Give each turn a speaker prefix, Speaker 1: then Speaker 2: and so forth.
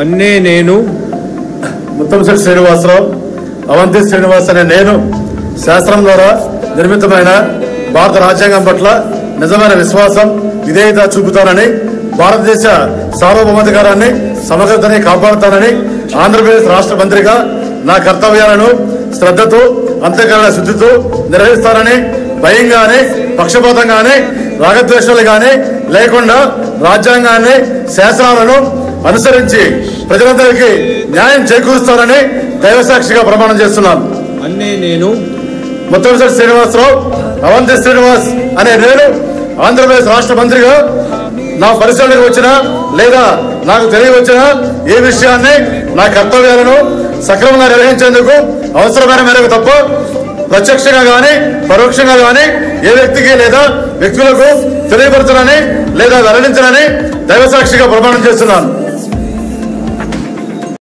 Speaker 1: అన్నే నేను.
Speaker 2: ముత్తంశెట్టి శ్రీనివాసరావు అవంతి శ్రీనివాస్ అనే నేను శాస్త్రం ద్వారా నిర్మితమైన భారత రాజ్యాంగం పట్ల నిజమైన విశ్వాసం విధేయత చూపుతానని భారతదేశ సార్వభౌమాధికారాన్ని సమగ్రతని కాపాడుతానని ఆంధ్రప్రదేశ్ రాష్ట్ర మంత్రిగా నా కర్తవ్యాలను శ్రద్ధతో అంతఃకరణ శుద్ధితో నిర్వహిస్తానని భయంగానే పక్షపాతంగానే రాగద్వేషాలు కానీ లేకుండా రాజ్యాంగాన్ని శాసనాలను అనుసరించి ప్రజలందరికీ న్యాయం చేకూరుస్తానని దైవసాక్షిగా ప్రమాణం చేస్తున్నాను.
Speaker 1: అన్నే నేను.
Speaker 2: ముత్తమిశెట్టి శ్రీనివాసరావు అవంతి శ్రీనివాస్ అనే నేను ఆంధ్రప్రదేశ్ రాష్ట్ర మంత్రిగా నా పరిశీలనకు వచ్చిన లేదా నాకు తెలియవచ్చిన ఏ విషయాన్ని నా కర్తవ్యాలను సక్రమంగా నిర్వహించేందుకు అవసరమైన మేరకు తప్ప ప్రత్యక్షంగా గాని పరోక్షంగా గాని ఏ వ్యక్తికి లేదా వ్యక్తులకు తెలియపరచనని లేదా వెల్లడించనని దైవసాక్షిగా ప్రమాణం చేస్తున్నాను.